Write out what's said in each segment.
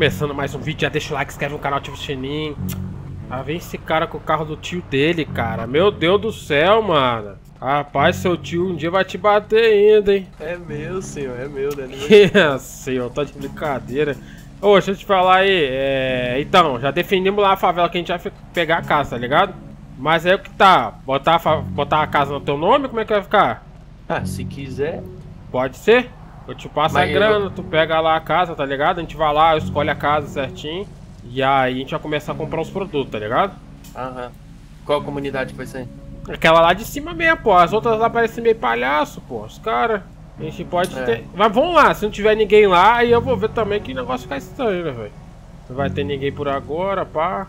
Começando mais um vídeo, já deixa o like, inscreve no canal, ativa o sininho. Ah, vem esse cara com o carro do tio dele, cara. Meu Deus do céu, mano. Rapaz, seu tio um dia vai te bater ainda, hein? É meu, senhor, é meu, né? Que senhor, tá de brincadeira. Ô, deixa eu te falar aí. É... Então, já definimos lá a favela que a gente vai pegar a casa, tá ligado? Mas aí o que tá? Botar a, fa... Botar a casa no teu nome? Como é que vai ficar? Ah, se quiser. Pode ser? Eu te passo Mas a eu- grana, tu pega lá a casa, tá ligado? A gente vai lá, escolhe a casa certinho. E aí a gente vai começar a comprar os produtos, tá ligado? Aham. Qual comunidade que vai ser? Aquela lá de cima mesmo, pô. As outras lá parecem meio palhaço, pô. Os caras. A gente pode É. ter. Mas vamos lá, se não tiver ninguém lá, aí eu vou ver também que negócio fica estranho, né, velho? Não vai ter ninguém por agora, pá.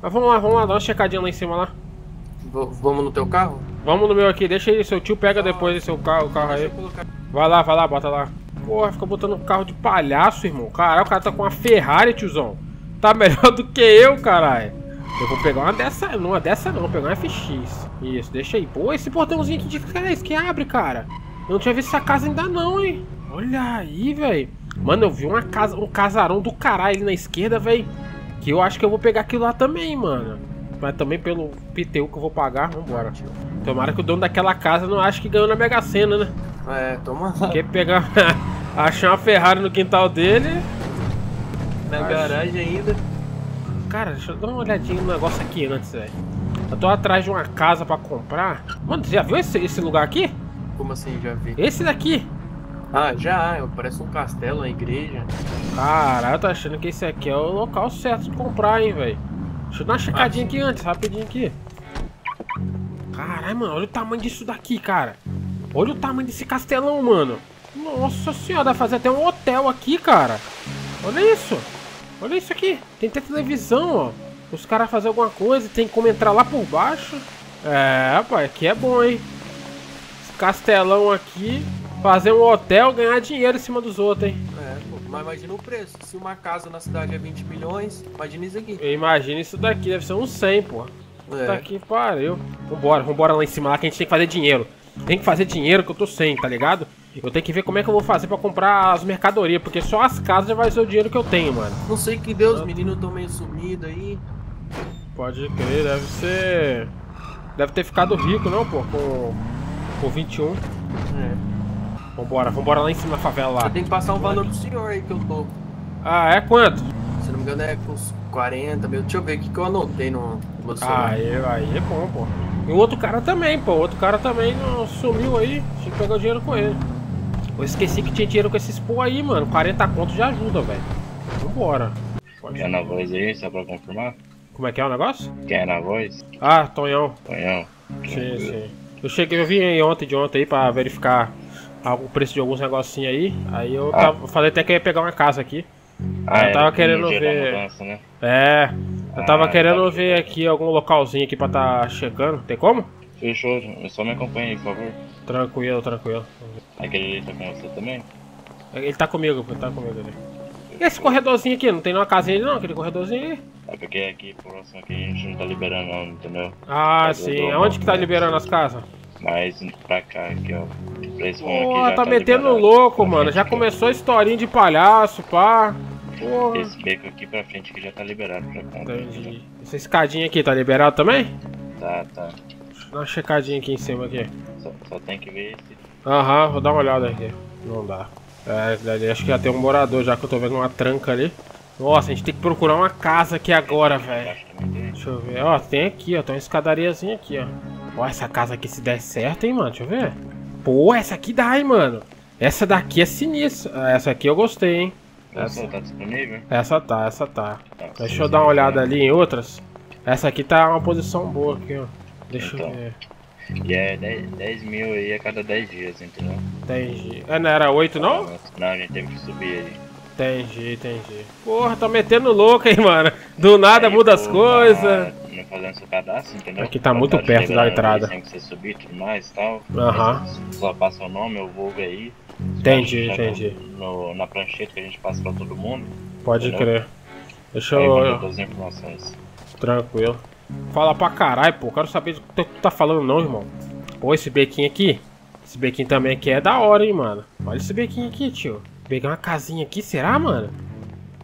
Mas vamos lá, vamos lá, dá uma checadinha lá em cima lá. V- vamos no teu carro? Vamos no meu aqui, deixa aí, seu tio pega depois esse seu carro, o carro aí. Vai lá, vai lá, bota lá. Porra, fica botando um carro de palhaço, irmão. Caralho, o cara tá com uma Ferrari, tiozão. Tá melhor do que eu, caralho. Eu vou pegar uma dessa, não, uma dessa não, vou pegar uma FX. Isso, deixa aí. Pô, esse portãozinho aqui de esse que abre, cara? Eu não tinha visto essa casa ainda não, hein. Olha aí, velho. Mano, eu vi uma casa, um casarão do caralho ali na esquerda, velho. Que eu acho que eu vou pegar aquilo lá também, mano. Mas também pelo PTU que eu vou pagar, vambora. Tomara que o dono daquela casa não ache que ganhou na Mega Sena, né? É, toma lá. Quer pegar. achar uma Ferrari no quintal dele. Na Acho- garagem ainda. Cara, deixa eu dar uma olhadinha no negócio aqui antes, velho. Eu tô atrás de uma casa pra comprar. Mano, você já viu esse, esse lugar aqui? Como assim, já vi? Esse daqui. Ah, já, parece um castelo, uma igreja. Caralho, eu tô achando que esse aqui é o local certo de comprar, hein, velho. Deixa eu dar uma checadinha aqui antes, rapidinho aqui. Caralho, mano, olha o tamanho disso daqui, cara. Olha o tamanho desse castelão, mano. Nossa senhora, dá fazer até um hotel aqui, cara. Olha isso. Olha isso aqui. Tem até televisão, ó. Os caras fazem alguma coisa, tem como entrar lá por baixo. É, rapaz, aqui é bom, hein. Esse castelão aqui. Fazer um hotel, ganhar dinheiro em cima dos outros, hein. É, pô, mas imagina o preço. Se uma casa na cidade é 20 milhões, imagina isso aqui. Imagina isso daqui, deve ser uns 100, pô. É. Tá aqui, pariu. Vambora, vambora lá em cima lá que a gente tem que fazer dinheiro. Tem que fazer dinheiro que eu tô sem, tá ligado? Eu tenho que ver como é que eu vou fazer pra comprar as mercadorias, porque só as casas já vai ser o dinheiro que eu tenho, mano. Não sei que deu, os meninos tão meio sumidos aí. Pode crer, deve ser. Deve ter ficado rico, não, pô, com. Com 21. É. Vambora, vambora lá em cima da favela lá. Tenho que passar um valor pro senhor aí que eu tô. Ah, é quanto? Se não me engano é com uns 40 mil. Deixa eu ver o que, que eu anotei no, no celular. Aí, aí é bom, pô. E o outro cara também, pô. O outro cara também não sumiu aí. Tinha que pegar o dinheiro com ele. Eu esqueci que tinha dinheiro com esses pô aí, mano. 40 contos já ajuda, velho. Vambora. Pode Quer na voz aí, só pra confirmar? Como é que é o negócio? Quer na voz? Ah, Tonhão. Tonhão? Sim, sim. Eu cheguei, eu vim aí ontem de ontem aí pra verificar o preço de alguns negocinhos aí. Aí eu Ah. tava, falei até que eu ia pegar uma casa aqui. Ah, Eu tava é, querendo dia da ver- mudança, né? É. Eu tava Ah, querendo tá. ver aqui algum localzinho aqui pra tá chegando. Tem como? Fechou, só me acompanha aí, por favor. Tranquilo, tranquilo. Aquele tá com você também? Ele tá comigo, ele tá comigo ali. E esse corredorzinho aqui? Não tem nenhuma casinha ali não? Aquele corredorzinho aí? É porque aqui próximo aqui a gente não tá liberando não, entendeu? Ah, Mas sim. Aonde que tá liberando as casas? Mas pra cá aqui, ó. Pra esse Pô, aqui já tá metendo liberado. louco, Pra mano. frente Já aqui, começou a historinha de palhaço, pá. Porra. Esse beco aqui pra frente que já tá liberado pra compra. Entendi. Essa escadinha aqui tá liberado também? Tá, tá. Deixa eu dar uma checadinha aqui em cima aqui. Só, só tem que ver esse. Aham, vou dar uma olhada aqui. Não dá. É, acho que já tem um morador já que eu tô vendo uma tranca ali. Nossa, a gente tem que procurar uma casa aqui agora, velho. Deixa eu ver. Ó, tem aqui, ó. Tem uma escadariazinha aqui, ó. Ó, essa casa aqui se der certo, hein, mano. Deixa eu ver. Pô, essa aqui dá, hein, mano. Essa daqui é sinistra. Ah, Essa aqui eu gostei, hein. Essa tá disponível? Essa tá, essa tá. Tá, Deixa eu dar uma olhada ali em outras. Essa aqui tá uma posição boa aqui, ó. Deixa eu Então. ver. E é 10, 10 mil aí a cada 10 dias, entendeu? Entendi. É, não era 8 não? Não, a gente teve que subir aí. Entendi, entendi. Porra, tá metendo louco, hein, mano. Do nada Aí, muda as pô, coisas. Não fazendo seu cadastro, entendeu? Aqui tá muito perto da entrada. Tem que você subir tudo mais e tal. Aham. Só passa o nome, o vulgo aí. Entendi, Já entendi. No, na prancheta que a gente passa pra todo mundo. Pode Entendeu? crer. Deixa Aí eu. as informações. Tranquilo. Fala pra caralho, pô. Quero saber do que tu tá falando, não, irmão. Pô, esse bequinho aqui. Esse bequinho também aqui é da hora, hein, mano. Olha esse bequinho aqui, tio. Pegar uma casinha aqui, será, mano?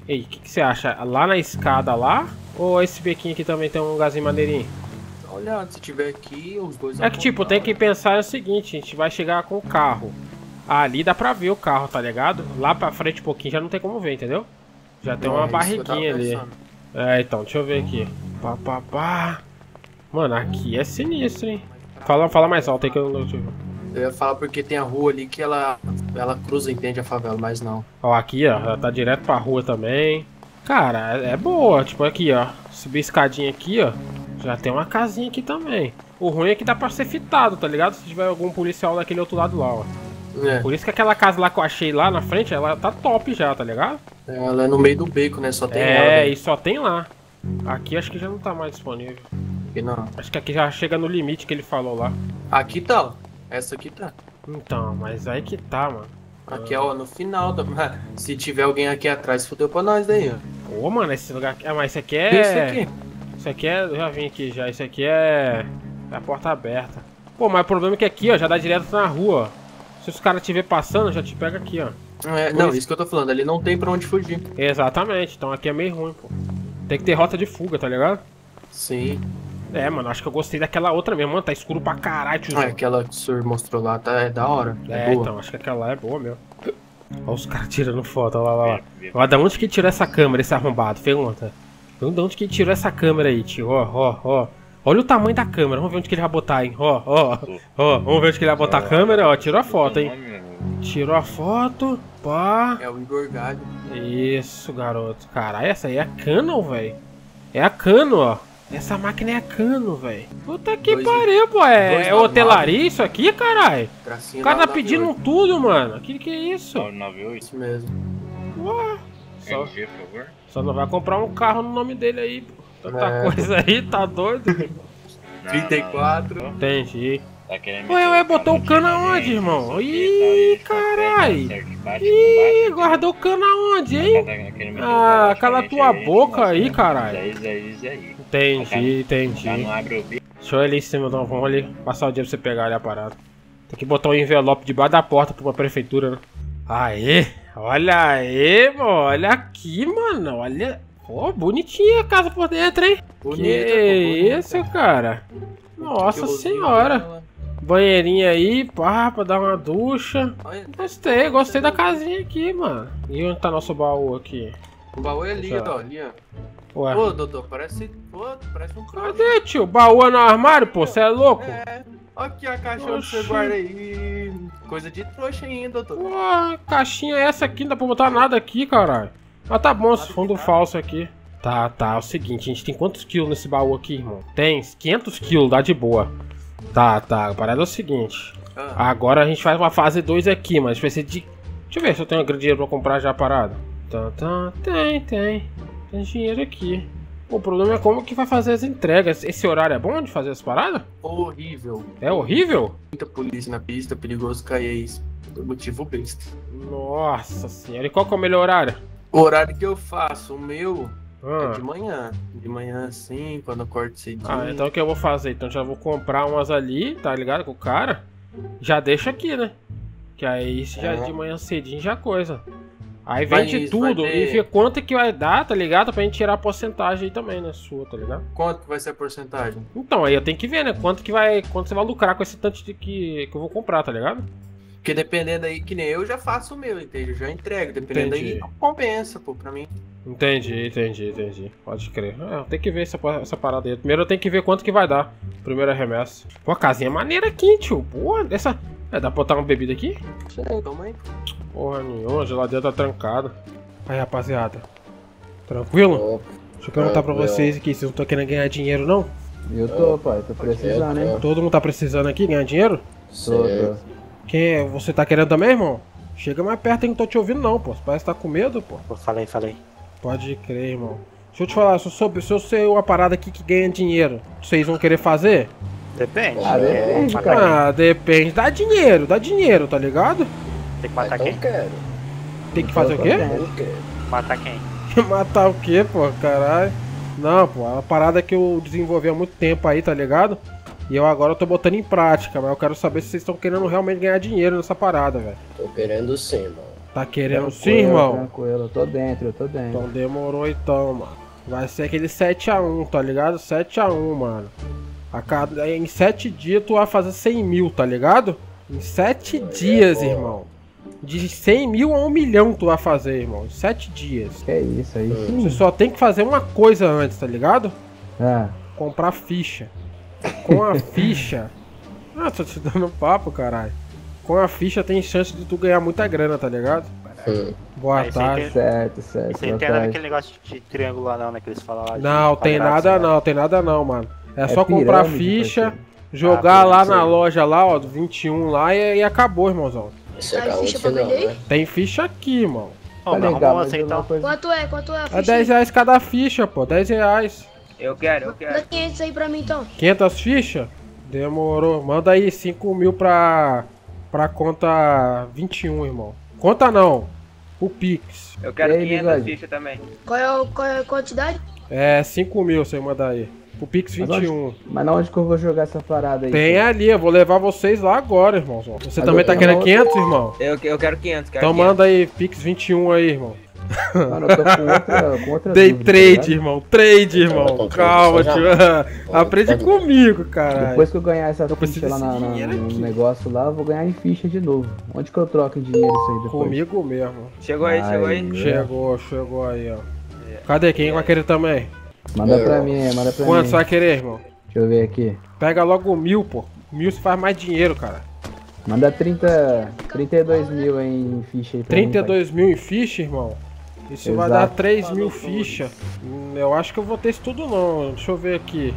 Ei, o que, que você acha? Lá na escada lá? Ou esse bequinho aqui também tem um lugarzinho maneirinho? Olhada, se tiver aqui, os dois É que tipo, tem que pensar o seguinte, a gente vai chegar com o carro. Ali dá pra ver o carro, tá ligado? Lá pra frente um pouquinho já não tem como ver, entendeu? Já tem uma É, barriguinha ali. É, então, deixa eu ver aqui. Pá, pá, pá. Mano, aqui é sinistro, hein? Fala, fala mais alto aí que eu não... Eu ia falar porque tem a rua ali que ela, ela cruza, entende, a favela, mas não. Ó, aqui, ó, ela tá direto pra rua também. Cara, é, é boa, tipo aqui, ó. Subir a escadinha aqui, ó. Já tem uma casinha aqui também. O ruim é que dá pra ser fitado, tá ligado? Se tiver algum policial daquele outro lado lá, ó. É, Por isso que aquela casa lá que eu achei lá na frente, ela tá top já, tá ligado? ela é no meio do beco, né? Só tem ela. É, e só tem lá. Aqui acho que já não tá mais disponível. Aqui não. Acho que aqui já chega no limite que ele falou lá. Aqui tá, ó. Essa aqui tá. Então, mas aí que tá, mano. Aqui, ó, no final da. Se tiver alguém aqui atrás, fodeu pra nós daí, ó. Ô, mano, esse lugar aqui. Ah, mas esse aqui é. aqui. Isso aqui é. Eu já vim aqui já. Isso aqui é. É a porta aberta. Pô, mas o problema é que aqui, ó, já dá direto na rua, ó. Se os caras te ver passando, já te pega aqui, ó. É, não, isso que eu tô falando, ali não tem pra onde fugir. Exatamente, então aqui é meio ruim, pô. Tem que ter rota de fuga, tá ligado? Sim. É, mano, acho que eu gostei daquela outra mesmo. Mano, tá escuro pra caralho, tiozão. Ah, aquela que o senhor mostrou lá tá, é da hora. É, É, boa. então, acho que aquela lá é boa mesmo. Olha os caras tirando foto, olha lá, olha lá. Olha, da onde que tirou essa câmera, esse arrombado? Pergunta. De onde que tirou essa câmera aí, tio? Ó, ó, ó. Olha o tamanho da câmera, vamos ver onde que ele vai botar, hein? Ó, ó, ó. Vamos ver onde que ele vai botar a câmera, ó. Tirou a foto, hein? Tirou a foto, pá. É o Igor Galho. Isso, garoto. Caralho, essa aí é a Canon, velho. É a Canon, ó. Essa máquina é a Canon, velho. Puta que Dois- pariu, pô. É, é hotelaria isso aqui, caralho? O cara tá pedindo Fiore. tudo, mano. Que que é isso? 998, Isso mesmo. Ué. Só, RG, por favor. só não vai comprar um carro no nome dele aí, pô. Tanta É. coisa aí, tá doido? Não, 34. não, não. Entendi. Tá Ué, ué, botou o no cano aonde, também, irmão? Ih, tá, tá com Ih, guardou o cano aonde, hein? tá Ah, cala tua aí, boca aí, né? caralho. Entendi, Já entendi. não abre o bico. Deixa eu ir ali em cima, então. Vamos ali passar o dia pra você pegar ali a parada. Tem que botar um envelope debaixo da porta pra prefeitura, né? Aê! Olha aí, mano. Olha aqui, mano. Olha. Pô, bonitinha a casa por dentro, hein? Bonita, que bonita. isso, cara? Nossa Que senhora. Banheirinha aí, pá, pra dar uma ducha. Gostei, gostei da casinha aqui, mano. E onde tá nosso baú aqui? O baú é ali, Tá. ó, ali, ó. Ué. Ô, doutor, parece. Pô, parece um carro. Cadê, tio? Baú é no armário, pô? Você é louco? É. Olha aqui a caixa onde você guarda aí. Coisa de trouxa ainda, doutor. Pô, caixinha é essa aqui, não dá pra botar nada aqui, caralho. Mas tá bom, esse fundo falso aqui. Tá, tá, é o seguinte, a gente tem quantos quilos nesse baú aqui, irmão? Tem 500 quilos, dá de boa. Tá, tá, a parada é o seguinte. Ah, Agora a gente faz uma fase 2 aqui, mas vai ser de... Deixa eu ver se eu tenho dinheiro pra comprar já a parada. Tá, tá, tem, tem. Tem dinheiro aqui. O problema é como que vai fazer as entregas. Esse horário é bom de fazer as paradas? horrível. É horrível? Muita polícia na pista, perigoso cair. Por motivo besta. Nossa senhora, e qual que é o melhor horário? O horário que eu faço, o meu, é Ah. de manhã. De manhã assim, quando eu corto cedinho. Ah, então o que eu vou fazer? Então já vou comprar umas ali, tá ligado? Com o cara. Já deixa aqui, né? Que aí já É. de manhã cedinho já coisa. Aí Vai vende isso, tudo ter- e vê quanto que vai dar, tá ligado? Pra gente tirar a porcentagem aí também, né? Sua, tá ligado? Quanto que vai ser a porcentagem? Então, aí eu tenho que ver, né? Quanto que vai. Quanto você vai lucrar com esse tanto de que, que eu vou comprar, tá ligado? Porque dependendo aí, que nem eu já faço o meu, entende? Eu já entrego. Dependendo Entendi. aí, compensa, pô, pra mim. Entendi, entendi, entendi. Pode crer. É, tem que ver essa, essa parada aí. Primeiro eu tenho que ver quanto que vai dar. Primeira remessa. Pô, a casinha é maneira aqui, tio. Porra, essa. É, dá pra botar uma bebida aqui? Sei, toma aí. Porra nenhuma, a geladeira tá trancada. Aí, rapaziada. Tranquilo? Deixa eu perguntar pra vocês aqui, vocês não estão querendo ganhar dinheiro, não? Eu tô, pai, tô precisando, hein? Todo mundo tá precisando aqui ganhar dinheiro? Certo. Quem é? Você tá querendo também, irmão? Chega mais perto aí, não tô te ouvindo, não, pô. Parece que tá com medo, pô. Pô, Falei, falei. Pode crer, irmão. Deixa eu te falar, se eu, souber, se eu sei uma parada aqui que ganha dinheiro, vocês vão querer fazer? Depende. Ah, depende, cara. Ah, depende. Dá dinheiro, dá dinheiro, tá ligado? Tem que matar Então quem? quero. Tem que fazer o quê? Eu quero. Matar quem? Matar o quê, pô? Caralho. Não, pô, é uma parada que eu desenvolvi há muito tempo aí, tá ligado? E eu agora tô botando em prática, mas eu quero saber se vocês estão querendo realmente ganhar dinheiro nessa parada, velho. Tô querendo sim, mano. Tá querendo sim, Tranquilo, irmão? Tranquilo, eu tô dentro, eu tô dentro. Então demorou então, mano. Vai ser aquele 7x1, tá ligado? 7x1, mano. A cada... Em 7 dias tu vai fazer 100 mil, tá ligado? Em 7 dias, irmão. De 100 mil a 1 milhão tu vai fazer, irmão. Em 7 dias. Que é isso aí, Você sim. só tem que fazer uma coisa antes, tá ligado? Ah, Comprar ficha. Com a ficha. Ah, tô te dando papo, caralho. Com a ficha tem chance de tu ganhar muita grana, tá ligado? Boa Aí você tarde. tem- certo, certo. Você boa entende tarde. aquele negócio de triângulo lá não, né? Que eles falam lá. Não, tem nada né? não, tem nada não, mano. É, É só comprar pirâmide, ficha, parceiro. jogar Ah, lá na loja lá, ó, do 21 lá e, e acabou, irmãozão. Isso é ficha você pra vender? né? Tem ficha aqui, irmão. Ô, Tá legal, mas então. coisa... Quanto é? Quanto é a É ficha? 10 reais cada ficha, pô, 10 reais. Eu quero, eu Dá quero. 500 aí pra mim então. 500 fichas? Demorou. Manda aí 5 mil pra, pra conta 21, irmão. Conta não, o Pix. Eu quero aí, 500 bigode? fichas também. Qual é, o- qual é a quantidade? É 5 mil você manda aí. O Pix Mas onde- 21. Mas na onde que eu vou jogar essa parada aí? Tem ali, eu vou levar vocês lá agora, irmãozão. Você Mas também eu tá querendo uma- 500, irmão? Eu, eu quero 500, quero Então 500. manda aí, Pix 21 aí, irmão. Mano, eu tô com outra, com outra Day dúvida, tá trade, ligado? irmão. Trade, irmão. Então, Calma, já- tio. Aprende Tá- comigo, caralho. Depois que eu ganhar essa Eu ficha lá na, na- no aqui. negócio lá, eu vou ganhar em ficha de novo. Onde que eu troco em dinheiro isso aí depois? Comigo mesmo. Chegou aí, chegou aí. Aí. Chegou, chegou aí, ó. Cadê? Quem vai querer também? Manda pra mim, manda pra Quanto mim. você vai querer, irmão? Deixa eu ver aqui. Pega logo mil, pô. Mil se faz mais dinheiro, cara. Manda 30, 32 mil em ficha aí pra mim. 32 mil em ficha, irmão. Isso vai Exato. dar 3 mil ficha. Hum, Eu acho que eu vou ter isso tudo não. Deixa eu ver aqui.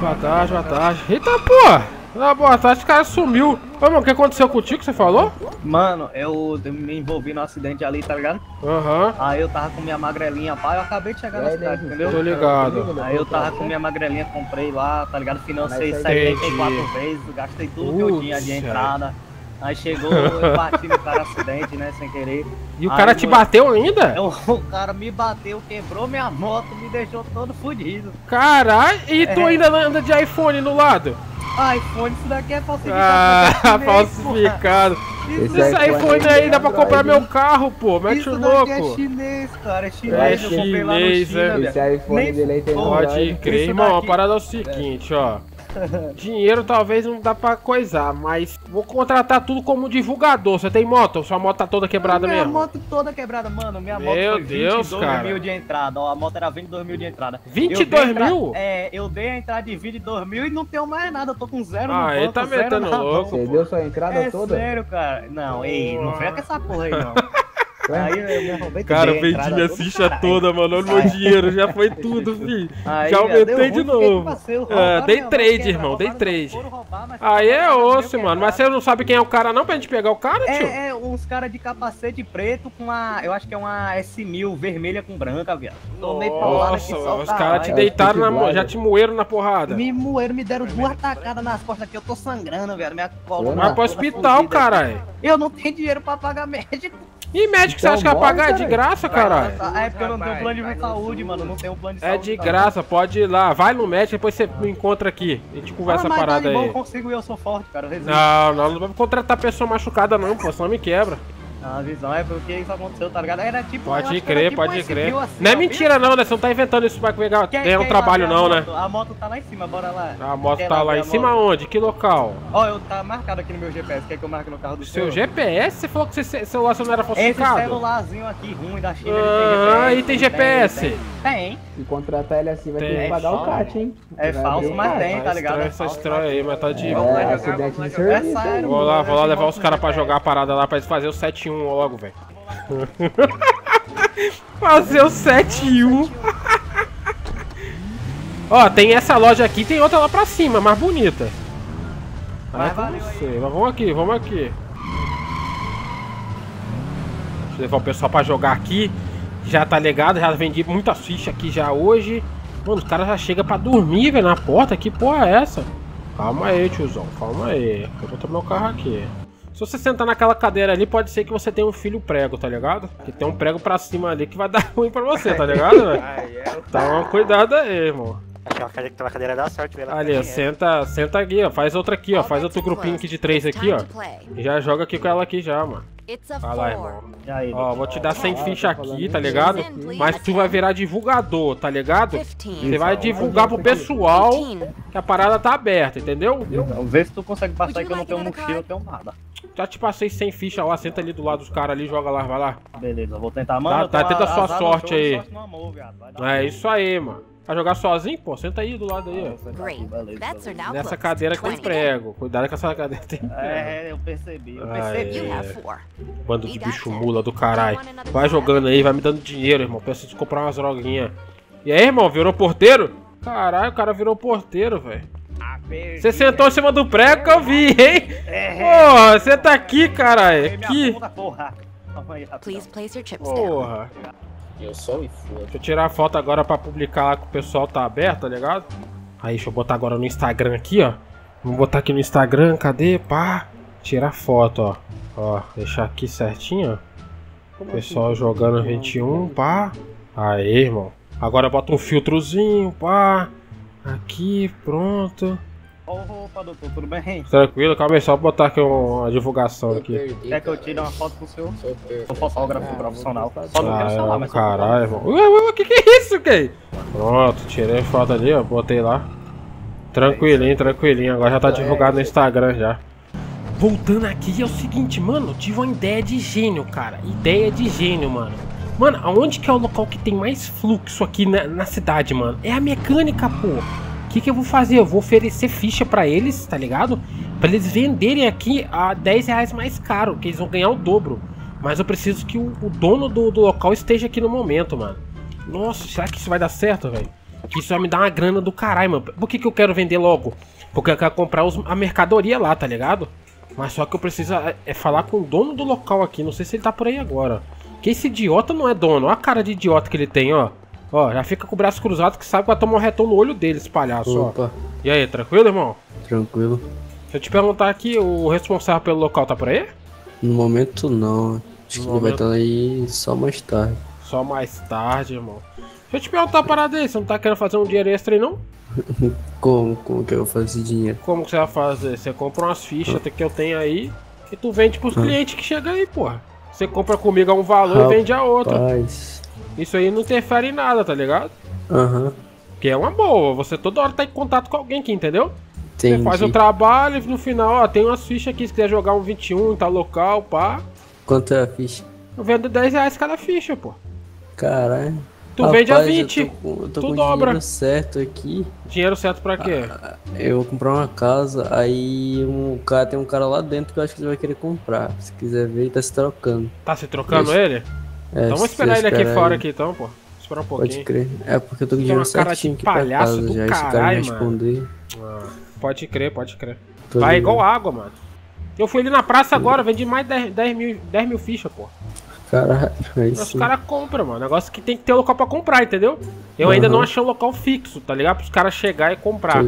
Boa tarde, boa tarde. Eita, pô! Ah, boa tarde, o cara sumiu. Ô, mano, o que aconteceu contigo que você falou? Mano, eu me envolvi no acidente ali, tá ligado? Aham. Aí eu tava com minha magrelinha, pai, eu acabei de chegar na É, cidade, né, entendeu? Tô ligado. Aí eu tava com minha magrelinha, comprei lá, tá ligado? Financei Mas aí- 74 vezes, gastei tudo que eu tinha de entrada. Aí chegou, eu bati no cara acidente, né, sem querer. E o Aí, cara te mano. bateu ainda? Eu- o cara me bateu, quebrou minha moto, me deixou todo fudido. Caralho, e tu É. ainda anda de iPhone no lado? iPhone, isso daqui é falsificado. Ah, isso daqui é chinês, falsificado. porra. Esse Esse iPhone aí dá pra comprar meu carro, pô. Mete Isso o daqui é louco. chinês, cara, é É chinês. eu comprei lá no chinês, China, é. Esse iPhone Nem dele aí tem Pode crer, Isso irmão. A parada é o seguinte, ó. Dinheiro talvez não dá pra coisar, mas vou contratar tudo como divulgador. Você tem moto? Sua moto tá toda quebrada minha mesmo? moto toda quebrada, mano. Minha moto Meu foi Deus, 22 cara. mil de entrada. Ó, a moto era 22 mil de entrada. 22 Eu dei a entra- mil? É, eu dei a entrada de 22 mil e não tenho mais nada. Eu tô com zero Ah, no ele banco, tá metendo louco. Você deu sua entrada É toda? sério, cara. Não, ei, não foi com essa porra aí, não. Aí eu me Cara, vendi minha ficha caralho. toda, mano. Olha o meu dinheiro, já foi tudo, fi. Aí, Já aumentei de novo. É, dei trade, irmão, dei trade. mas Aí é osso, mano. quebrado. Mas você não sabe quem é o cara não pra gente pegar o cara, tio? É, é, uns caras de capacete preto com uma. Eu acho que é uma S1000 vermelha com branca, viado. Tomei paulada que Nossa, só os tá caras te lá, deitaram na já Blinder. te moeram na porrada. Me moeram, me deram duas tacadas nas costas aqui, eu tô sangrando, velho. Minha coluna. Vai pro toda hospital, caralho. Eu não tenho dinheiro pra pagar médico. E médico, você Então acha que vai pagar? É de graça, caralho. É porque eu não tenho plano de vai saúde, mano. Não tenho plano de É saúde. de não. graça, pode ir lá. Vai no médico, depois você me encontra aqui. A gente Ah, conversa mas a parada tá de aí. eu consigo eu sou forte, cara. eu. Não, não, não vai contratar pessoa machucada não, pô, senão me quebra. A visão é porque isso aconteceu, tá ligado? Era tipo. Pode crer, tipo pode crer. Assim, Não é mentira não, né? Você não tá inventando isso pra pegar, Quer- ganhar um lá trabalho não, né? A moto tá lá em cima, bora lá. A moto Quer tá lá ver em cima moto? onde? Que local? Ó, eu tá marcado aqui no meu GPS. Quer que eu marque no carro do Seu senhor? GPS? Você falou que seu celular não era Esse falsificado? celularzinho aqui ruim da China, Ah, ele e tem GPS? Tem, tem. Se contratar ele assim, vai ter Tem. que pagar o É CAT, hein? É Vai falso, o mas CAT. tem, tá ligado? É essa história aí, mas tá de É, Vamos lá jogar, vamos lá jogar. serviço. É sério? Vou lá, vou lá esse levar os caras pra jogar a parada lá pra eles fazerem o 7-1 logo, velho. Fazer o 7-1. Ó, tem essa loja aqui, tem outra lá pra cima, mais bonita. É com valeu você. Mas vamos aqui, vamos aqui. Deixa eu levar o pessoal pra jogar aqui. Já tá ligado, já vendi muita ficha aqui já hoje. Mano, os caras já chegam pra dormir, velho, na porta. Que porra é essa? Calma aí, tiozão, calma aí. Eu vou tomar meu carro aqui. Se você sentar naquela cadeira ali, pode ser que você tenha um filho prego, tá ligado? Que tem um prego pra cima ali que vai dar ruim pra você, tá ligado, velho? É o Então, cuidado aí, irmão. Aquela cadeira, aquela cadeira dá sorte, velho. Ali, ó, senta, senta aqui, ó. Faz outra aqui, ó. Faz outro grupinho aqui de três aqui, ó. E já joga aqui com ela aqui já, mano. Vai lá, irmão. Aí, Ó, vou te dar 100 Ah, fichas tá aqui, tá ligado? Mas tu vai virar divulgador, tá ligado? Você vai divulgar pro pessoal que a parada tá aberta, entendeu? Então, vê se tu consegue passar aí que eu não tenho mochila, eu tenho nada. Já te passei 100 fichas, ó. Senta ali do lado dos caras ali, joga lá, vai lá. Beleza, vou tentar, mano. tá, tenho tenta a sua sorte aí. sorte amor, É isso aí, mano. Vai jogar sozinho? Pô, senta aí do lado aí, ó. Great. Nessa cadeira que tem prego. Cuidado com essa cadeira tem prego. É, eu percebi, eu percebi. É. Bando de bicho mula do caralho. Vai jogando aí, vai me dando dinheiro, irmão. Preciso de comprar umas droguinhas. E aí, irmão, virou porteiro? Caralho, o cara virou porteiro, velho. Você sentou em cima do prego que eu vi, hein? É, Porra, você tá aqui, caralho. Aqui. porra. Eu só me foda. Deixa eu tirar a foto agora pra publicar lá que o pessoal tá aberto, tá ligado? Aí, deixa eu botar agora no Instagram aqui, ó. Vamos botar aqui no Instagram, cadê? Pá. Tirar foto, ó. Ó, deixar aqui certinho, ó. Pessoal jogando 21, pá. Aí, irmão. Agora bota um filtrozinho, pá. Aqui, pronto. Opa, doutor, tudo bem? Tranquilo, calma aí, só botar aqui uma divulgação aqui. Quer que eu tire uma foto pro senhor? Sou fotógrafo Ah, profissional. Só não quero Ah, celular, é um mas caralho, irmão. Ué, ué, ué, que que é isso, Kay? Pronto, tirei a foto ali, ó, botei lá. Tranquilinho, tranquilinho, agora já tá divulgado no Instagram já. Voltando aqui é o seguinte, mano, eu tive uma ideia de gênio, cara. Ideia de gênio, mano. Mano, aonde que é o local que tem mais fluxo aqui na, na cidade, mano? É a mecânica, pô. Que que eu vou fazer? Eu vou oferecer ficha pra eles, tá ligado? Pra eles venderem aqui a 10 reais mais caro, que eles vão ganhar o dobro. Mas eu preciso que o, o dono do, do local esteja aqui no momento, mano. Nossa, será que isso vai dar certo, velho? Que isso vai me dar uma grana do caralho, mano. Por que, que eu quero vender logo? Porque eu quero comprar os- a mercadoria lá, tá ligado? Mas só que eu preciso é, é falar com o dono do local aqui. Não sei se ele tá por aí agora. Que esse idiota não é dono. Olha a cara de idiota que ele tem, ó. Ó, já fica com o braço cruzado que sabe que vai tomar um retom no olho dele, esse palhaço, ó. Opa, E aí, tranquilo, irmão? tranquilo. Deixa eu te perguntar aqui, o responsável pelo local tá por aí? No momento não. Acho No que ele vai momento- estar aí só mais tarde. Só mais tarde, irmão. Deixa eu te perguntar uma parada aí, você não tá querendo fazer um dinheiro extra aí, não? Como? Como que eu vou fazer esse dinheiro? Como que você vai fazer? Você compra umas fichas que eu tenho aí e tu vende pros clientes que chegam aí, porra. Você compra comigo a um valor e vende a outra. Isso aí não interfere em nada, tá ligado? Aham. Que é uma boa. Você toda hora tá em contato com alguém aqui, entendeu? Você Entendi. faz o trabalho e no final, ó, tem umas fichas aqui. Se quiser jogar um 21 em tal local, pá. Quanto é a ficha? Eu vendo 10 reais cada ficha, pô. Caralho. Tu vende a Rapaz, 20. Eu tô com, eu tô tu com dobra. dinheiro certo aqui. Dinheiro certo pra quê? Eu vou comprar uma casa, aí um cara, tem um cara lá dentro que eu acho que ele vai querer comprar. Se quiser ver, ele tá se trocando. Tá se trocando Isso. ele? É, Então vamos esperar ele aqui fora aqui então, pô. Esperar um Pode pouquinho. crer. É porque eu tô com dinheiro certinho aqui pra casa já. e se o cara caralho, responder. Ah, pode crer, pode crer. tô Vai ligado. igual água, mano. Eu fui ali na praça agora, vendi mais 10, 10 mil, 10 mil fichas, pô. Caralho, aí Os sim. caras compram, mano. Negócio que tem que ter local pra comprar, entendeu? Eu ainda Aham. não achei um local fixo, tá ligado? Pros caras chegar e comprar.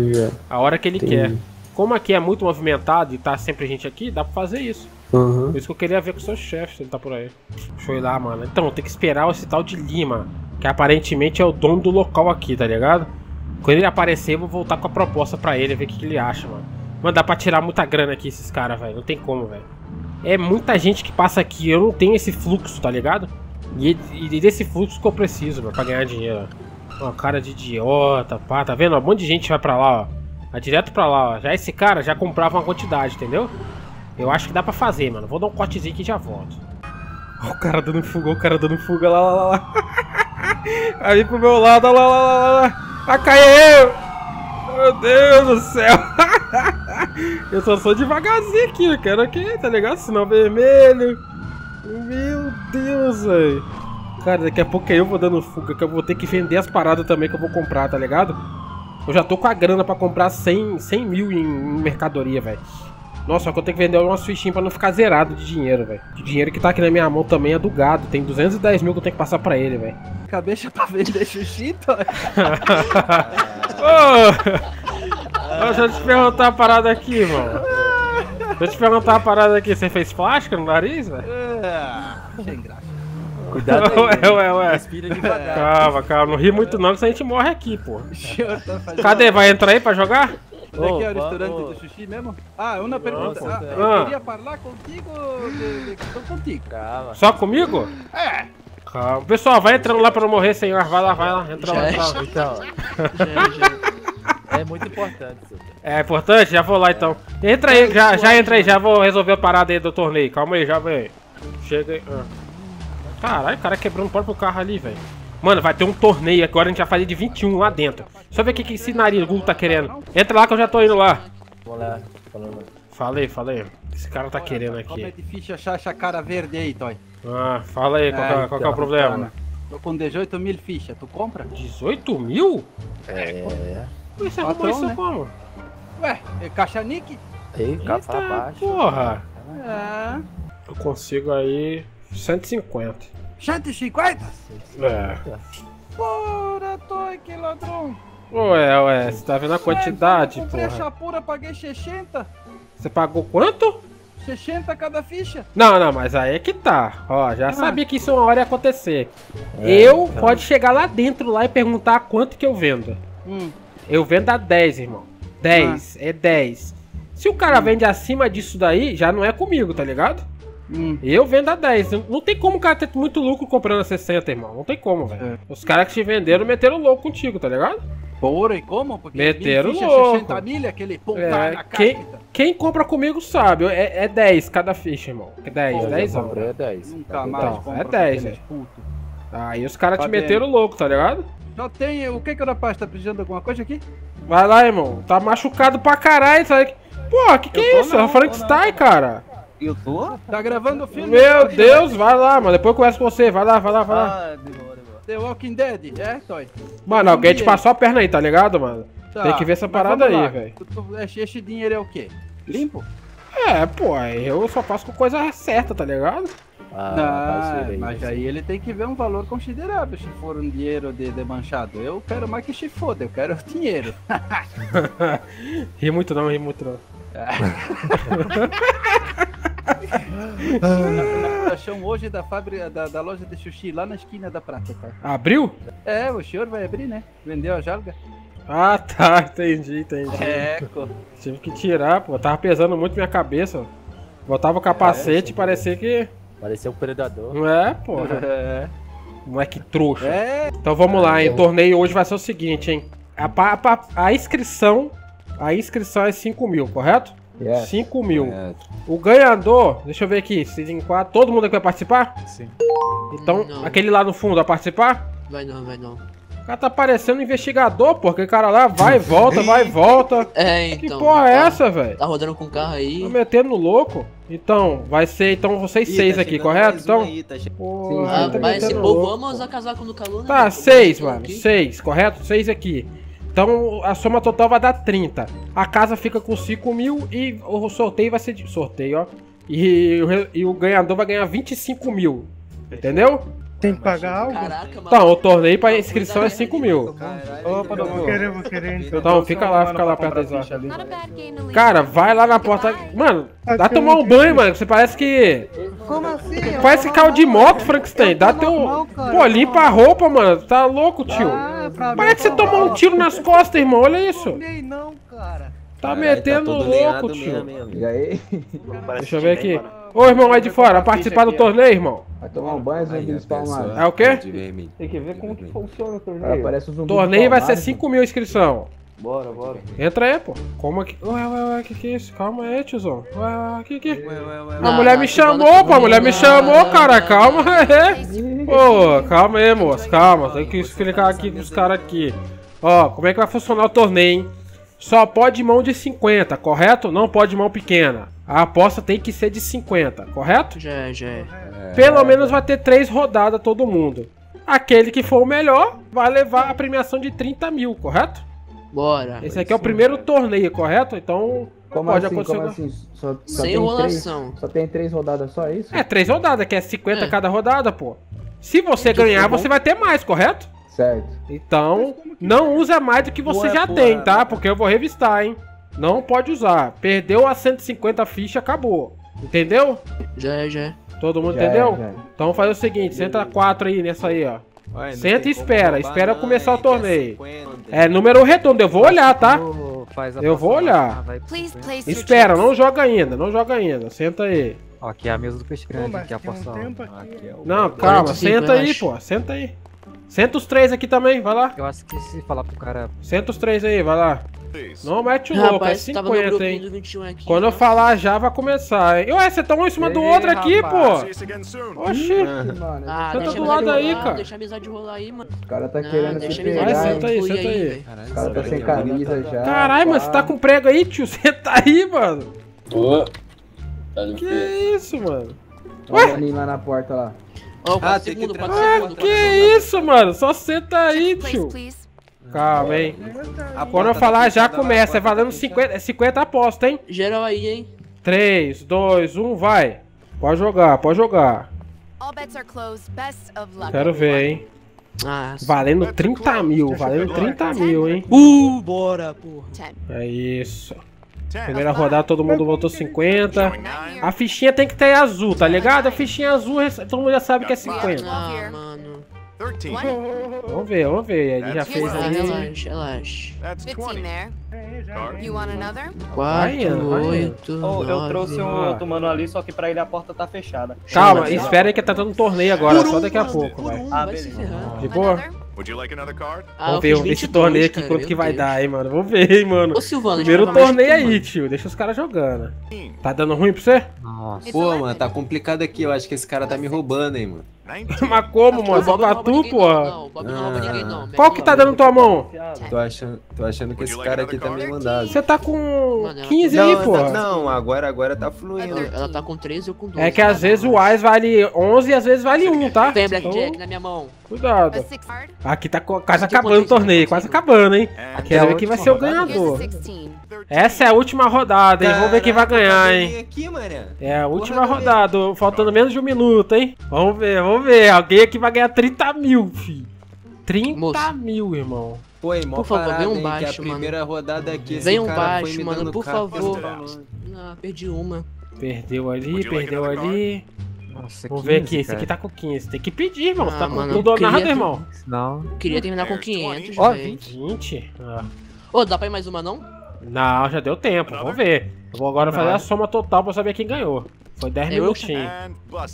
A hora que ele Entendi. quer. Como aqui é muito movimentado e tá sempre gente aqui, dá pra fazer isso. Aham. Por isso que eu queria ver com o seu chefe, se ele tá por aí. Deixa eu ir lá, mano. Então, tem que esperar esse tal de Lima, que aparentemente é o dono do local aqui, tá ligado? Quando ele aparecer, eu vou voltar com a proposta pra ele, ver o que, que ele acha, mano. Mano, dá pra tirar muita grana aqui esses caras, velho. Não tem como, velho. É muita gente que passa aqui, eu não tenho esse fluxo, tá ligado? E, e desse fluxo que eu preciso, mano, pra ganhar dinheiro. ó. Cara de idiota, pá, tá vendo? Um monte de gente vai pra lá, ó. Vai direto pra lá, ó. Já esse cara já comprava uma quantidade, entendeu? Eu acho que dá pra fazer, mano. Vou dar um cortezinho aqui e já volto. Ó, o cara dando fuga, o cara dando fuga lá, lá, lá, lá. Aí pro meu lado, lá, lá, lá, lá, lá. Vai cair eu! Meu Deus do céu! eu só sou devagarzinho aqui, eu quero aqui, tá ligado? Sinal vermelho. Meu Deus, velho. Cara, daqui a pouco eu vou dando fuga, que eu vou ter que vender as paradas também que eu vou comprar, tá ligado? Eu já tô com a grana pra comprar 100, 100 mil em mercadoria, velho. Nossa, só que eu tenho que vender umas fichinhas pra não ficar zerado de dinheiro, velho. O dinheiro que tá aqui na minha mão também é do gado. Tem 210 mil que eu tenho que passar pra ele, velho. Cabeça pra vender xixito? Ô! Deixa eu te perguntar uma parada aqui, mano. Deixa eu te perguntar uma parada aqui. Você fez plástica no nariz, velho? Sem graça. Cuidado aí. Ué, ué, ué. Respira devagar. Calma, calma. Não ri muito não, que senão a gente morre aqui, pô. Cadê? Vai entrar aí pra jogar? Onde é que é o restaurante do sushi mesmo? Ah, uma pergunta. Nossa, Ah, tá. eu Ah. queria falar contigo de, de, contigo. Calma. Só comigo? É. Calma. Pessoal, vai entrando lá pra não morrer, senhor. Vai lá, vai lá. Entra lá. Já entra é, lá. então. já- já- É muito importante isso. É importante? Já vou lá então. Entra aí, já, já entra aí, já vou resolver a parada aí do torneio. Calma aí, já vem. Chega aí. Ah. Caralho, o cara quebrando o próprio carro ali, velho. Mano, vai ter um torneio agora, a gente vai fazer de 21 lá dentro. Só ver o que, que esse nariz Google tá querendo. Entra lá que eu já tô indo lá. Vamos lá. Falando. Falei, falei. Esse cara tá querendo Como é aqui. difícil achar essa cara verde aí, Toy. Ah, fala aí, qual, que é- qual que é o então, problema? cara, Tô com 18 mil fichas, tu compra? 18 mil? É. Você arrumou Patrão, isso né? como? Ué, é caixa Nick? Ei, capa Eita, abaixo. porra. É. Eu consigo aí 150. 150? É. Porra, Toy, que ladrão. Ué, ué, você tá vendo a quantidade, É, eu comprei paguei 60. Você pagou quanto? 60 cada ficha. Não, não, mas aí é que tá. Ó, Ah. já sabia que isso uma hora ia acontecer. É, eu então. pode chegar lá dentro lá e perguntar quanto que eu vendo. Hum. Eu vendo a 10, irmão. 10, Ah. é 10. Se o cara vende acima disso daí, já não é comigo, tá ligado? Hum. Eu vendo a 10. Não- tem como o cara ter muito lucro comprando a 60, irmão. Não tem como, velho. É. Os caras que te venderam meteram louco contigo, tá ligado? Porra, e como? Porque Meteram mil ficha, louco. 60 milha, aquele pontar É, na quem, quem compra comigo sabe. É, é 10 cada ficha, irmão. É 10, Pô, 10 Eu anos. é 10. Nunca mais Então, é 10, com aqueles é. Aí os caras te Tá meteram louco, tá ligado? Já tem, o que que o rapaz tá precisando de alguma coisa aqui? Vai lá, irmão. Tá machucado pra caralho, sabe? Pô, que que Eu é isso? É não, o Frankenstein, cara. Eu tô? Tá gravando o filme? Meu Deus, vai lá, mano. Depois eu converso com você. Vai lá, vai lá, vai lá. Ah, demora, demora. The Walking Dead, é, Toy? Mano, alguém te passou a perna aí, tá ligado, mano? Tá, Tem que ver essa parada aí, velho. Esse, esse dinheiro é o quê? Limpo? É, pô, eu só faço com coisa certa, tá ligado? Ah, Não, parceiro mas aí ele tem que ver um valor considerável se for um dinheiro de, de manchado. Eu quero mais que se foda, eu quero dinheiro. ri muito não, ri muito não. Achou hoje da fábrica da, da loja de sushi lá na esquina da prata, cara. Abriu? É, o senhor vai abrir, né? Vendeu a jalga? Ah, tá, entendi, entendi. É. Tive que tirar, pô. Tava pesando muito minha cabeça. Botava o capacete e parecia que. Parecia um predador. Não é, pô. É. Moleque trouxa. É. Então vamos lá, hein? O torneio hoje vai ser o seguinte, hein? A, pa- a inscrição. A inscrição é 5 mil, correto? É. 5 mil. O ganhador, deixa eu ver aqui, se em quatro, todo mundo aqui vai participar? Sim. Então, Não. aquele lá no fundo vai participar? Vai não, vai não. O cara tá parecendo um investigador, pô. Aquele cara lá vai e volta, vai e volta. É, Que então. porra é tá- essa, velho? Tá rodando com o carro Tá aí. metendo no louco? Então, vai ser então vocês seis aqui, correto? Então. Porra, Ah, tá mas esse metendo povo louco. ama usar casaco no calor, né? Tá, seis, que mano. aqui? Seis, correto? Seis aqui. Então a soma total vai dar 30. A casa fica com 5 mil e o sorteio vai ser de. Sorteio, ó. E, e o ganhador vai ganhar 25 mil. Entendeu? Tem que pagar algo? Caraca, mano. Então, o torneio pra inscrição é 5 mil. Opa, não vou querer, vou querer então. Então fica lá, fica lá perto ali. Cara, vai lá na porta. Mano, dá tomar um banho, mano. Você parece que. Como assim? Parece tô carro de moto, Frankenstein. Dá teu. Pô, limpa a roupa, mano. Tá louco, tio. Pra Parece que você tomou um tiro nas costas, irmão. Olha isso. Tomei não, cara. Tá metendo louco, tio. E aí? Deixa eu ver aqui. Ô, irmão, aí de fora, participar do torneio, irmão? Vai tomar um banho, zumbi espalmado. É o quê? Tem que ver como que funciona o Torneio. torneio. Parece um zumbi Torneio vai ser espalmado. 5 mil inscrição. Bora, bora. Entra aí, pô. Como aqui? Ué, ué, ué, que que é isso? Calma aí, tiozão. Ué, ué, que que? A Ah, mulher me que chamou, banda pô. A mulher me chamou, cara. Calma aí. Pô, calma aí, moço. Calma. Tem que explicar aqui pros caras aqui. Ó, como é que vai funcionar o torneio, hein? Só pode mão de 50, correto? Não pode mão pequena. A aposta tem que ser de 50, correto? Já é, já é. Pelo menos vai ter três rodadas todo mundo. Aquele que for o melhor vai levar a premiação de 30 mil, correto? Bora. Esse aqui é o primeiro torneio, correto? Então Como pode assim, acontecer. como assim? Só, só Sem tem enrolação. Três, só tem três rodadas só, é isso? É, três rodadas, que é 50 É. cada rodada, pô. Se você ganhar, você vai ter mais, correto? Certo. Então, não usa mais do que você já tem, tá? Porque eu vou revistar, hein? Não pode usar. Perdeu a 150 ficha, acabou. Entendeu? Já é, já é. Todo mundo Já é, entendeu? já é. Então faz o seguinte, senta quatro aí nessa aí, ó. Senta e espera, espera começar o torneio. É número redondo, eu vou olhar, tá? Eu vou olhar. ah, Espera, não joga ainda, não joga ainda. Senta aí. Ó, aqui é a mesa do peixe grande, é a tem um aqui. Aqui é o- Não, calma, 45, senta aí, pô. Senta aí. Senta os três aqui também, vai lá. Eu acho que se falar pro cara. Senta os três aí, vai lá. Não mete o louco, é Rapaz, no 50, grupinho hein. do 21 aqui. Quando eu tá? falar já, vai começar, hein. Ué, você tá um em cima do Ei, outro aqui, rapaz. pô. Oxi. Mano, Ah, Senta do lado amizade aí, rolar, cara. Deixa a amizade rolar aí, mano. o cara tá Não, querendo se amizade Vai, pegar, senta aí, senta aí. velho. O cara tá sem camisa já. Caralho, mas você tá com prego aí, tio? Senta aí, mano. Pô. Tá Que isso, mano? Olha ali lá na porta lá. Ó, 4 Ah, tem que segundos, 4 trancar. segundos. Que isso, mano? Só senta aí, tio. Calma, hein. A Quando eu falar já começa. É valendo tá 50, é 50 aposta, hein? Geral aí, hein? 3, 2, 1, vai. Pode jogar, pode jogar. Quero ver, hein. Ah, Valendo 30 mil, valendo 30 mil, hein. Uh, bora, porra. É isso. Primeira rodada todo mundo votou 50. A fichinha tem que ter azul, tá ligado? A fichinha azul, todo mundo já sabe que é 50. Ah, mano. Vamos ver, vamos ver. Ele já fez ali. relaxa, relaxa. É, já. Vai, 4, Ana, vai, 8, Oh, eu 9... trouxe um outro mano ali, só que pra ele a porta tá fechada. Calma, espera aí que tá dando um torneio agora, só daqui a pouco, vai. Ah, vai se beleza. ferrar. De boa? Ah, Vamos ver fiz esse 22, torneio aqui, cara, quanto que vai Deus. dar, hein, mano. Vamos ver, hein, mano. Ô, Silvano, Primeiro torneio aí, mano. tio. Deixa os caras jogando. Tá dando ruim pra você? Nossa. Pô, mano, tá complicado aqui. Eu acho que esse cara tá me roubando, hein, mano. Mas como, mano? Só rouba tu, porra? Não, o Bob não rouba ninguém, não. Qual que tá dando tua mão? Tô achando, tô achando que esse cara aqui tá me mandado. Você tá com Mano, ela 15 Não, aí, tá- porra. não, agora, agora tá fluindo. Ela tá com 13 ou com 12. É que às vezes o Ais vale 11 e às vezes vale 1, tá? Tem Então, Blackjack na minha mão. cuidado. Aqui tá quase Tipo acabando o torneio, quase acabando, hein? É Quero ver quem vai ser o ganhador. Essa é a última rodada, hein? Vamos ver quem vai ganhar, hein? aqui. É a última Porra, rodada, faltando menos de um minuto, hein? Vamos ver, vamos ver. Alguém aqui vai ganhar 30 mil, fi. 30 Moço. mil, irmão. Pô, e mó Por favor, parada, vem um hein, que baixo, a primeira rodada aqui, Vem um cara foi baixo, mano, por favor. Ah, perdi uma. Perdeu ali, perdeu ali. Nossa, Vamos ver 15, aqui, esse aqui cara. tá com 15. Tem que pedir, irmão. Você Ah, tá com mano, tudo ou queria nada, ter- irmão. Não. Queria terminar com 500, Ó, velho. 20. 20? Ah. Ô, dá pra ir mais uma, não? Não, já deu tempo. Vamos ver. Eu vou agora fazer a soma total pra saber quem ganhou. Foi 10 Eu- minutinhos.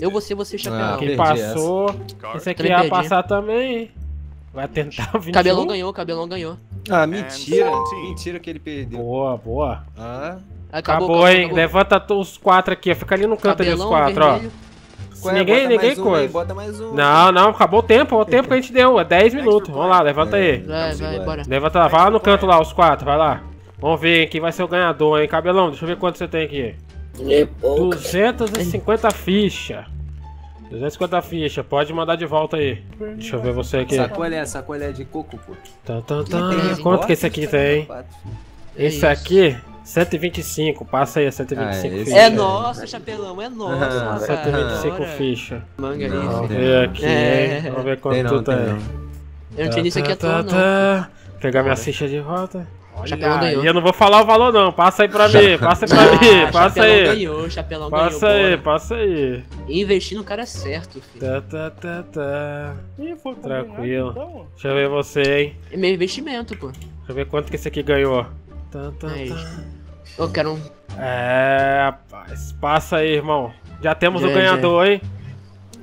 Eu, você, você, chapéu. Ah, Quem perdi passou. Esse aqui ia passar também. Vai tentar o 21. Cabelão ganhou, cabelão ganhou. Ah, mentira. Mentira que ele perdeu. Boa, boa. Ah, Acabou, hein? Levanta os quatro aqui, ó. Fica ali no canto ali os quatro, ó. vermelho. Se qual é? ninguém, Bota ninguém mais um coisa. bota mais um. Não, não, acabou o tempo. O tempo que a gente deu. É 10 minutos. Vamos lá, levanta aí. Vai, vai, bora. Levanta lá, vai lá no canto lá, os quatro, vai lá. Vamos ver quem vai ser o ganhador, hein? Cabelão, deixa eu ver quanto você tem aqui. É pouco. 250 ficha. 250 ficha, pode mandar de volta aí. Deixa eu ver você aqui. Sacolé, sacolé de coco, pô. Tan, tan, tan. Quanto que esse aqui tem? É Esse isso. aqui, 125. Passa aí, 125 Ah, esse ficha. É nossa, chapelão, é nossa, Ah, cara. 125 Bora. ficha. Manga aí, Não, Vamos filho. ver aqui, É. hein? Vamos ver Tem quanto não, tu tem tem. não. Eu não tinha isso aqui à toa, não. Tá, Pegar minha ficha de volta. Chapelão Olha, ganhou. e eu não vou falar o valor não, passa aí pra mim, passa aí pra mim, Ah, passa chapelão aí. ganhou, chapelão Passa ganhou. aí, bora. passa aí. Investir no cara certo, filho. Tá, tá, tá, tá. Ih, foi Tranquilo. então. Deixa eu ver você, hein. É meu investimento, pô. Deixa eu ver quanto que esse aqui ganhou. Tá, tá, Aí. tá. Eu quero um. É, rapaz. Passa aí, irmão. Já temos o Já, ganhador, hein.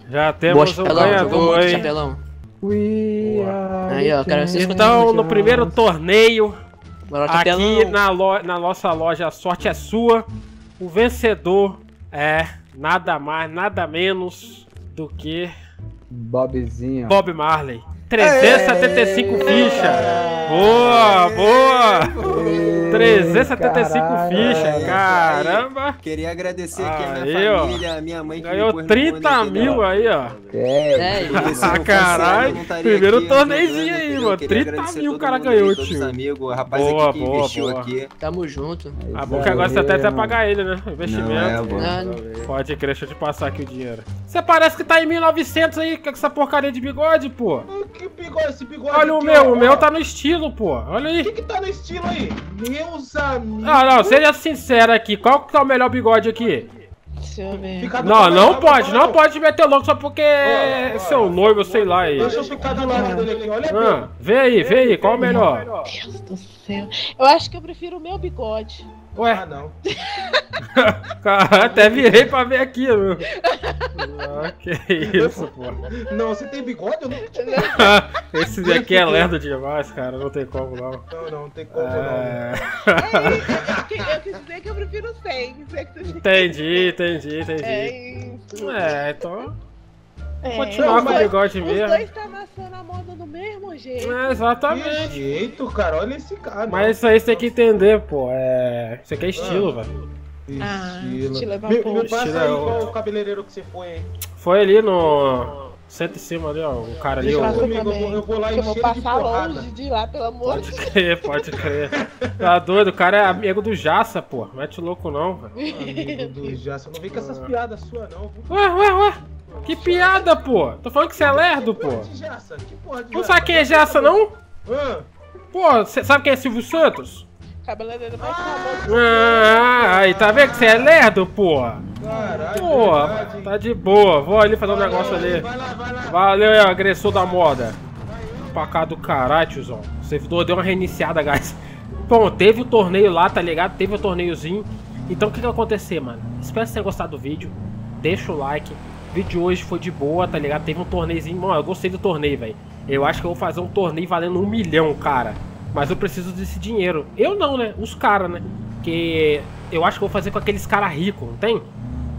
Já Boa, temos o chapelão, jogou ganhador, muito, hein. chapelão. We are Aí, ó, cara, vocês Então, no primeiro torneio, aqui chapelão. na, lo- na nossa loja, a sorte é sua. O vencedor é nada mais, nada menos do que Bobzinho. Bob Marley. 375 fichas. Boa, boa. 375 caralho, fichas. Caramba. Queria agradecer aqui a Aí, minha ó. família, a minha mãe que Ganhou me pôs no 30 bonde, mil aí, ó. É, É, não. Ah, caralho. não Primeiro aqui torneiozinho jogando, aí, mano. Queria 30 agradecer mil o cara ganhou, aí, todos tio. os amigos, o rapaz Boa, aqui que boa, investiu boa. aqui. Tamo junto. A bom que agora você até vai pagar ele, né? Não, é, Investimento. bom. Ah, Pode crer, deixa eu te passar aqui o dinheiro. Você parece que tá em 1900 aí com essa porcaria de bigode, pô. Que bigode, esse bigode Olha o meu, ó, o meu tá no estilo, pô. Olha O aí. que que tá no estilo aí? Meus amigos. Não, não, seja sincero aqui. Qual que tá o melhor bigode aqui? Deixa eu ver. Não, lado não pode, não pode meter louco só porque é ó, seu noivo, sei lá aí. Deixa eu ficar do lado dele aqui, olha Ah, vê aí, vê aí, qual é o melhor? Deus do céu. Eu acho que eu prefiro o meu bigode. Ué, Ah, não. até virei pra ver aqui, meu. Ah, que isso, pô. Não, você tem bigode? Eu tive. Esse daqui é lerdo demais, cara, não tem como não. Não, não, não tem como É... Eu quis dizer que eu prefiro sem. dizer que você- Entendi, entendi, entendi. É isso. É, então. É. Continuar Os com o dois- bigode Os mesmo. dois tá amassando a moda do mesmo jeito. É, Que exatamente. jeito, cara. Olha esse cara. Mas isso aí você tem que entender, pô. É. Isso aqui é estilo, velho. Ah, Estilo. te levar Me, um me pouco. passa Estilo aí é o- qual o cabeleireiro que você foi, hein? Foi ali no. Senta em cima ali, ó. O cara ali, comigo, eu vou, eu vou lá Eu vou de passar porrada. longe de lá, pelo amor Pode de Deus. crer, pode crer. Tá doido, o cara é amigo do Jaça, pô. Mete louco não, velho. Amigo do Jaça. Não vem com essas piadas suas, não. Ué, ué, ué. Que piada, pô. Tô falando que você é lerdo, pô. Não sabe quem é Jaça, não? Ah, Pô, você sabe quem é Silvio Santos? Cabeleireiro mais famoso. Ah, aí, tá vendo que você é lerdo, pô? caralho. Pô, verdade. tá de boa. Vou ali fazer um negócio ali. Vai lá, vai lá. Valeu aí, agressor da moda. Pra cá do caralho, tiozão. O servidor deu uma reiniciada, guys. Bom, teve o torneio lá, tá ligado? Teve o torneiozinho. Então o que que vai acontecer, mano? Espero que você tenha gostado do vídeo. Deixa o like. Vídeo de hoje foi de boa, tá ligado? Teve um torneiozinho. Mano, eu gostei do torneio, velho. Eu acho que eu vou fazer um torneio valendo um milhão, cara. Mas eu preciso desse dinheiro. Eu não, né? Os caras, né? Que eu acho que eu vou fazer com aqueles caras ricos, não tem?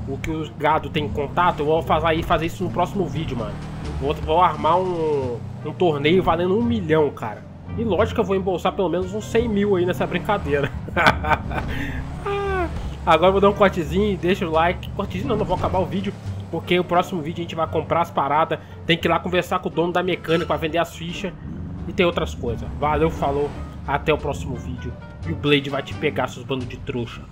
O que os gado tem contato. Eu vou fazer, fazer isso no próximo vídeo, mano. Vou, vou armar um, um torneio valendo um milhão, cara. E lógico que eu vou embolsar pelo menos uns 100 mil aí nessa brincadeira. Ah, Agora eu vou dar um cortezinho, deixa o like. Cortezinho não, não vou acabar o vídeo. Porque o próximo vídeo a gente vai comprar as paradas. Tem que ir lá conversar com o dono da mecânica pra vender as fichas. E tem outras coisas. Valeu, falou. Até o próximo vídeo. E o Blade vai te pegar, seus bandos de trouxa.